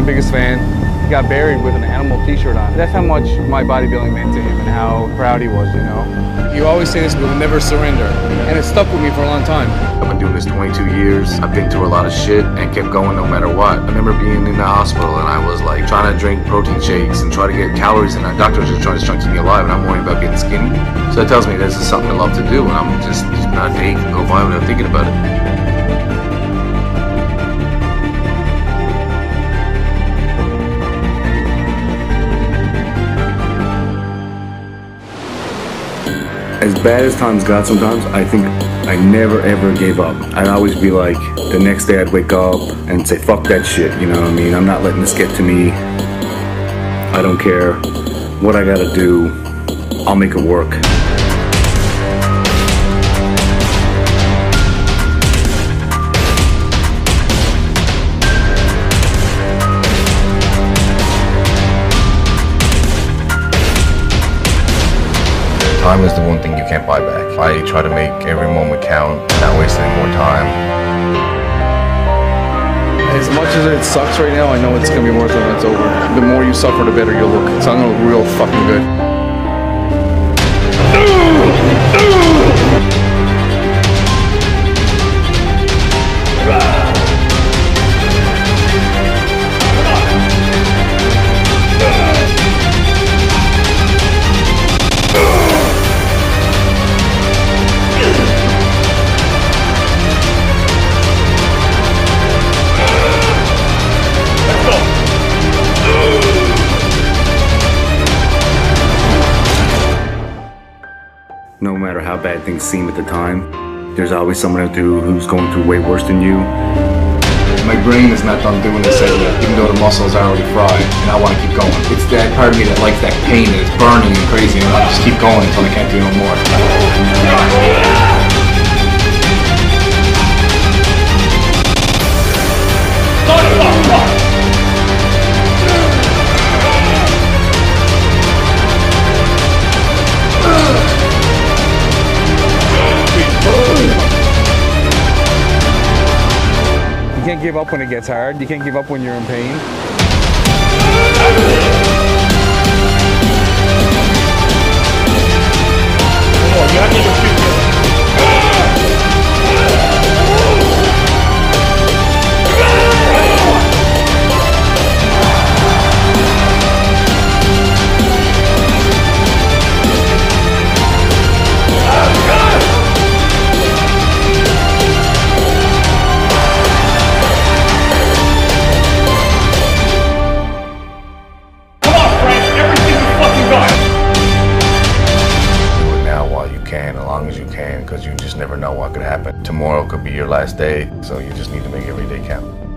biggest fan. He got buried with an animal t-shirt on. That's how much my bodybuilding meant to him and how proud he was, you know. You always say this, we'll never surrender. And it stuck with me for a long time. I've been doing this 22 years. I've been through a lot of shit and kept going no matter what. I remember being in the hospital and I was like trying to drink protein shakes and try to get calories and the doctors are trying to, trying to keep me alive and I'm worrying about getting skinny. So that tells me this is something I love to do and I'm just, just not a day can go by without thinking about it. Bad as times got sometimes, I think I never ever gave up. I'd always be like, the next day I'd wake up and say, fuck that shit, you know what I mean? I'm not letting this get to me. I don't care what I gotta do, I'll make it work. Time is the one thing you can't buy back. I try to make every moment count, not waste any more time. As much as it sucks right now, I know it's gonna be worth it when it's over. The more you suffer, the better you'll look. So I'm gonna look real fucking good. No matter how bad things seem at the time, there's always someone out there who's going through way worse than you. My brain is not done doing this yet, even though the muscles are already fried, and I want to keep going. It's that part of me that likes that pain and it's burning and crazy, and I just keep going until I can't do no more. Can't give up when it gets hard. You can't give up when you're in pain. Because you just never know what could happen. Tomorrow could be your last day, so you just need to make every day count.